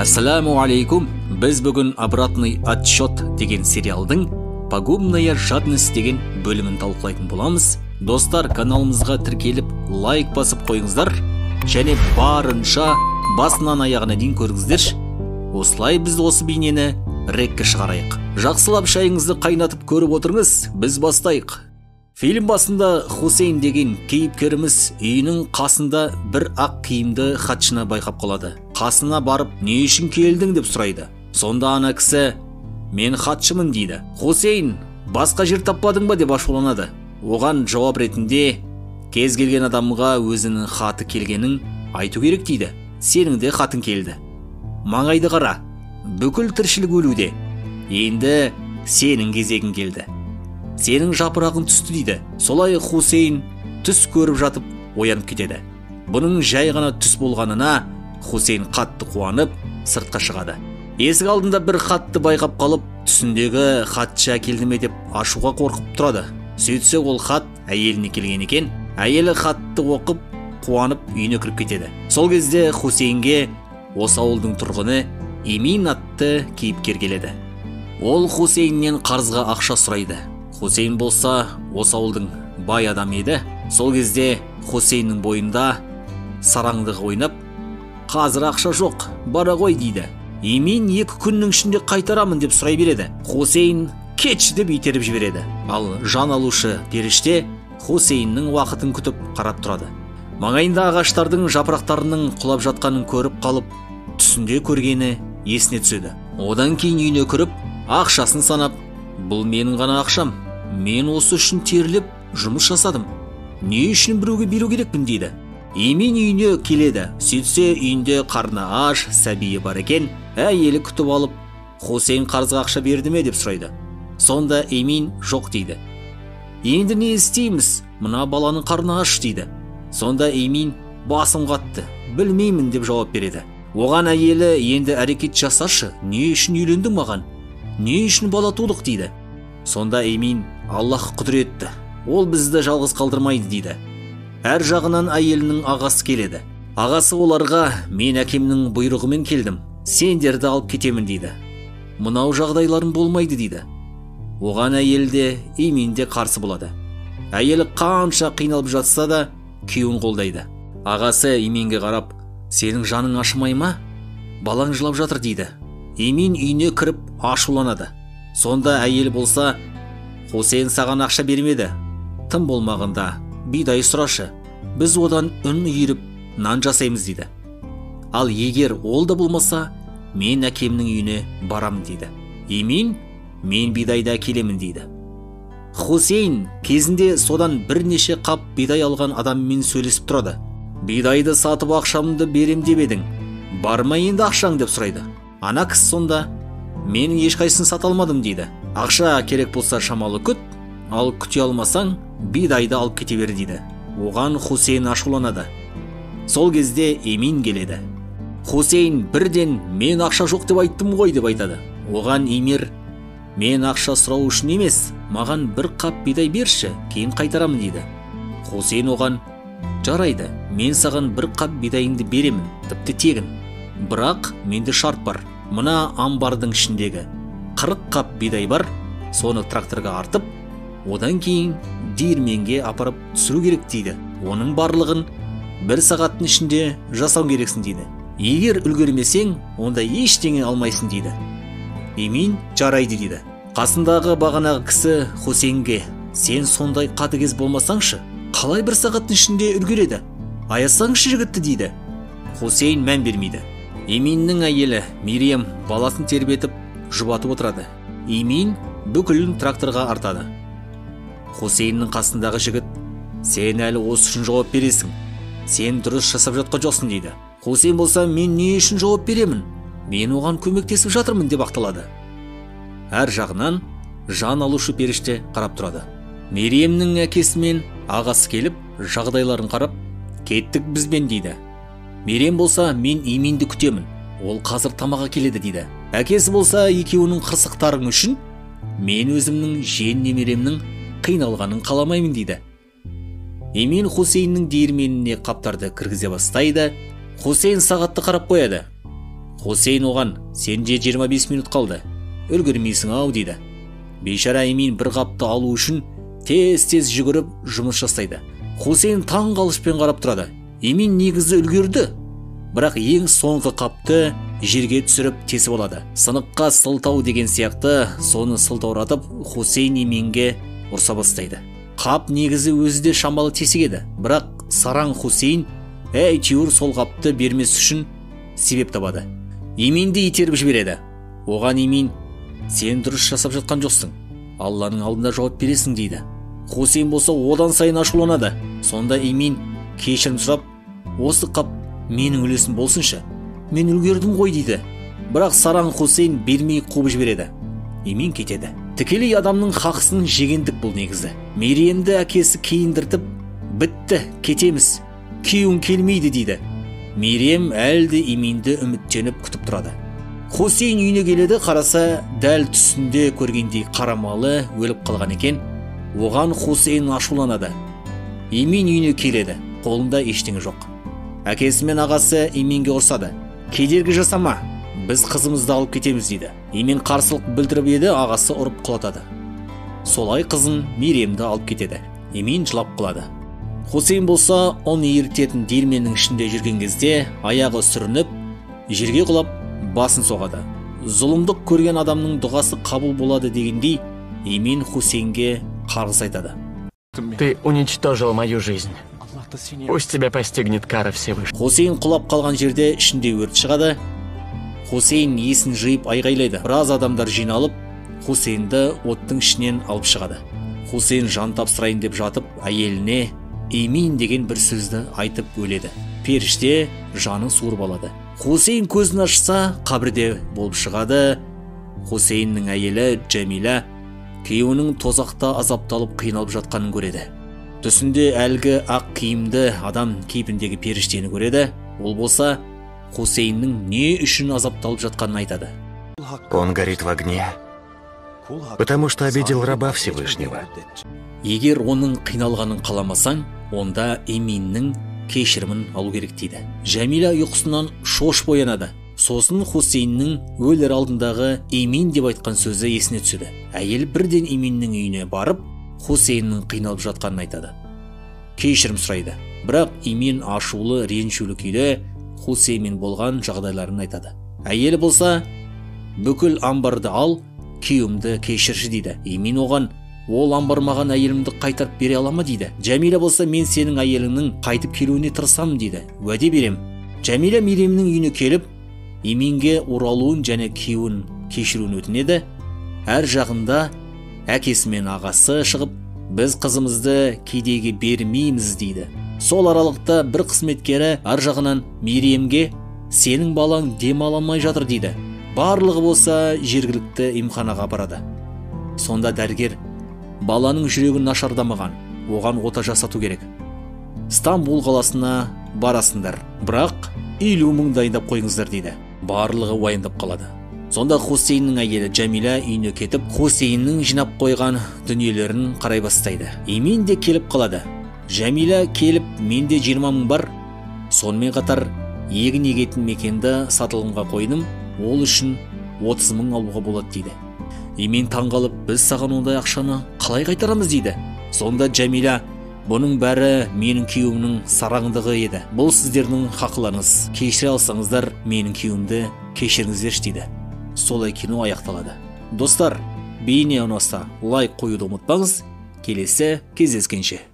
ассаламу алейкум. Біз бүгін обратный отсчет деген сериалдың пагубная жадность деген бөлімін талқылайтын боламыз. Достар каналымызға тіркеліп лайк басып қойыңыздар және барынша басынан аяғына дейін көріңіздерші осылай біз осы бейнені рекке шығарайық. Жақсылап шайыңызды қайнатып көріп отырыңыз. Біз бастайық. Фильм басында хусейн деген кейіпкеріміз үйінің қасында бір ақ киімді хатшыны байқап қалады. Қасына барып не үшін келдің? деп сұрайды. Сонда ана кісі мен хатшымын дейді. Хусейн басқа жер таппадың ба? деп ашуланады. Оған жауап ретінде кез келген адамға өзінің хаты келгенін айту керек дейді. Сенің де хатың келді. Маңайды қара. Бүкіл тіршілік өлуде. Енді сенің кезегің келді. Сенің жапырағың түсті дейді. Солай хусейн түс көріп жатып оянып кетеді. Бұның жай ғана түс болғанына хусейн қатты қуанып сыртқа шығады. Есік алдында бір хатты байқап қалып түсіндегі хатшы әкелді ме? деп ашуға қорқып тұрады. Сөйтсе ол хат әйеліне келген екен. Әйелі хатты оқып қуанып үйіне кіріп кетеді. Сол кезде хусейнге осы ауылдың тұрғыны эмин атты кейіпкер келеді. Ол хусейннен қарызға ақша сұрайды. Хусейн болса осы ауылдың бай адамы еді. Сол кезде хусейннің бойында сараңдық ойнап қазір ақша жоқ бара ғой дейді. Емин екі күннің ішінде қайтарамын деп сұрай береді. Хусейн кетші деп итеріп жібереді. Ал жан алушы періште хусейннің уақытын күтіп қарап тұрады. Маңайында ағаштардың жапырақтарының құлап жатқанын көріп қалып түсінде көргені есіне түседі. Одан кейін үйіне кіріп ақшасын санап бұл менің ғана ақшам. Мен осы үшін теріліп жұмыс жасадым. Не үшін біреуге беру керекпін? дейді. Емен үйіне келеді. Сөйтсе үйінде қарны аш сәбиі бар екен. Әйелі күтіп алып хусейн қарызға ақша берді ме? деп сұрайды. Сонда емин жоқ дейді. Енді не істейміз? Мына баланың қарны аш дейді. Сонда емин басым қатты білмеймін деп жауап береді. Оған әйелі енді әрекет жасашы не үшін үйлендің маған? Не үшін бала тудық? дейді. Сонда емин аллах құдіретті ол бізді жалғыз қалдырмайды дейді. Әр жағынан әйелінің ағасы келеді. Ағасы оларға мен әкемнің бұйрығымен келдім. Сендерді алып кетемін дейді. Мынау жағдайларым болмайды дейді. Оған әйел де емин де қарсы болады. Әйелі қанша қиналып жатса да күйеуін қолдайды. Ағасы еменге қарап сенің жаның ашымай ма? Балаң жылап жатыр дейді. Емин үйіне кіріп ашуланады. Сонда әйел болса хусейн саған ақша бермеді. Тым болмағанда бидай сұрашы біз одан үн үйіріп нан жасаймыз дейді ал егер ол да болмаса мен әкемнің үйіне барамын дейді емин мен бидайды әкелемін дейді хусейн кезінде содан бірнеше қап бидай алған адаммен сөйлесіп тұрады бидайды сатып ақшамды берем деп едің бар ма енді ақшаң деп сұрайды ана кісі сонда мен ешқайсысын сата алмадым дейді ақша керек болса шамалы күт ал күте алмасаң бидайды алып кете бер дейді. Оған хусейн ашуланады. Сол кезде емин келеді. Хусейн бірден мен ақша жоқ деп айттым ғой деп айтады. Оған эмир мен ақша сұрау үшін емес маған бір қап бидай берші кейін қайтарамын дейді. Хусейн оған жарайды мен саған бір қап бидайыңды беремін тіпті тегін. Бірақ менде шарт бар. Мына амбардың ішіндегі қырық қап бидай бар соны тракторға артып одан кейін диірменге апарып түсіру керек дейді. Оның барлығын бір сағаттың ішінде жасау керексің дейді. Егер үлгермесең онда ештеңе алмайсың дейді. Емин жарайды дейді. Қасындағы бағанағы кісі хусейнге сен сондай қатыгез болмасаңшы қалай бір сағаттың ішінде үлгереді? Аясаңшы жігітті дейді. Хусейн мән бермейді. Еминнің әйелі мириям баласын тербетіп жұбатып отырады. Емин бүкілін тракторға артады. Хусейннің қасындағы жігіт сен әлі осы үшін жауап бересің. Сен дұрыс жасап жатқан жоқсың дейді. Хусейн болса мен не үшін жауап беремін? Мен оған көмектесіп жатырмын деп ақталады. Әр жағынан жан алушы періште қарап тұрады. Мериемнің әкесі мен ағасы келіп жағдайларын қарап кеттік бізбен дейді. Мерем болса мен именді күтемін. Ол қазір тамаға келеді дейді. Әкесі болса екеуінің қырсықтарың үшін мен өзімнің жиен немеремнің қиналғанын қаламаймын дейді. Емин хусейннің диірменіне қаптарды кіргізе бастайды хусейн сағатты қарап қояды. Хусейн оған сенде 25 минут қалды үлгермейсің ау дейді. Бейшара эмин бір қапты алу үшін тез тез жүгіріп жұмыс жасайды. Хусейн таң қалышпен қарап тұрады. Эмин негізі үлгерді бірақ ең соңғы қапты жерге түсіріп тесіп алады. Сыныққа сылтау деген сияқты соны сылтауратып хусейн еменге ұрса бастайды. Қап негізі өзі де шамалы тесік еді. Бірақ сараң хусейн әйтеуір сол қапты бермес үшін себеп табады. Еменді итеріп жібереді. Оған емин сен дұрыс жасап жатқан жоқсың. Алланың алдында жауап бересің дейді. Хусейн болса одан сайын ашуланады. Сонда емин кешірім сұрап осы қап менің үлесім болсыншы мен үлгердім ғой дейді. Бірақ сараң хусейн бермей қуып жібереді. Емин кетеді. Тікелей адамның хақысын жегендік бұл негізі. Мериемді әкесі кейіндіртіп бітті кетеміз күйеуің келмейді дейді. Мерием әлде именді үміттеніп күтіп тұрады. Хусейн үйіне келеді қараса дәл түсінде көргендей қарамалы өліп қалған екен. Оған хусейн ашуланады. Имен үйіне келеді қолында ештеңе жоқ. Әкесі мен ағасы именге ұрсады. Кедергі жасама біз қызымызды алып кетеміз дейді. Емен қарсылық білдіріп еді ағасы ұрып құлатады. Солай қызын миремді алып кетеді. Емен жылап қалады. Хусейн болса ұн ерітетін диірменнің ішінде жүрген кезде аяғы сүрініп жерге құлап басын соғады. Зұлымдық көрген адамның дұғасы қабыл болады дегендей емен хусейнге қарғыс айтады. Ты уничтожил мою жизнь. Пусть тебя постигнет кара всевышнего. Хусейн құлап қалған жерде ішінде өрт шығады хусейн есін жиып айғайлайды. Біраз адамдар жиналып хусейнді оттың ішінен алып шығады. Хусейн жан тапсырайын деп жатып әйеліне эмин деген бір сөзді айтып өледі. Періште жанын суырып алады. Хусейн көзін ашса қабірде болып шығады. Хусейннің әйелі жәмила күйеуінің тозақта азапталып қиналып жатқанын көреді. Түсінде әлгі ақ киімді адам кейпіндегі періштені көреді. Ол болса хусейннің не үшін азапталып жатқанын айтады. Он горит в огне потому что обидел раба всевышнего. Егер оның қиналғанын қаламасаң онда эминнің кешірімін алу керек дейді. Жәмила ұйқысынан шошып оянады сосын хусейннің өлер алдындағы эмин деп айтқан сөзі есіне түседі. Әйел бірден эминнің үйіне барып хусейннің қиналып жатқанын айтады. Кешірім сұрайды. Бірақ имин ашулы ренжулі күйде хусеймен болған жағдайларын айтады. Әйелі болса бүкіл амбарды ал күйеуімді кешірші дейді. И оған ол амбар маған әйелімді қайтарып бере ала ма? дейді. Жәмила болса мен сенің әйеліңнің қайтып келуіне тырысамын дейді. Уәде берем жәмила мейремнің үйіне келіп именге оралуын және күйеуін кешіруін өтінеді. Әр жағында әкесі мен ағасы шығып біз қызымызды кедейге бермейміз дейді сол аралықта бір қызметкері ар жағынан мериемге сенің балаң демала алмай жатыр дейді. Барлығы болса жергілікті емханаға апарады. Сонда дәрігер баланың жүрегі нашардамаған оған ота жасату керек. Стамбул қаласына барасыңдар бірақ елу мың дайындап қойыңыздар дейді. Барлығы уайымдап қалады. Сонда хусейннің әйелі жәмила үйіне кетіп хусейннің жинап қойған дүниелерін қарай бастайды. Емен де келіп қалады. Жәмила келіп менде жиырма мың бар сонымен қатар егін егетін мекенді сатылымға қойдым. Ол үшін отыз мың алуға болады дейді. И мен таңғалып біз саған ондай ақшаны қалай қайтарамыз? дейді. Сонда жәмила бұның бәрі менің күйеуімнің сараңдығы еді. Бұл сіздердің хақыларыңыз. Кешіре алсаңыздар менің күйеуімді кешіріңіздерші дейді. Солай кино аяқталады. Достар бейне ұнаса лайк қоюды ұмытпаңыз. Келесі кездескенше.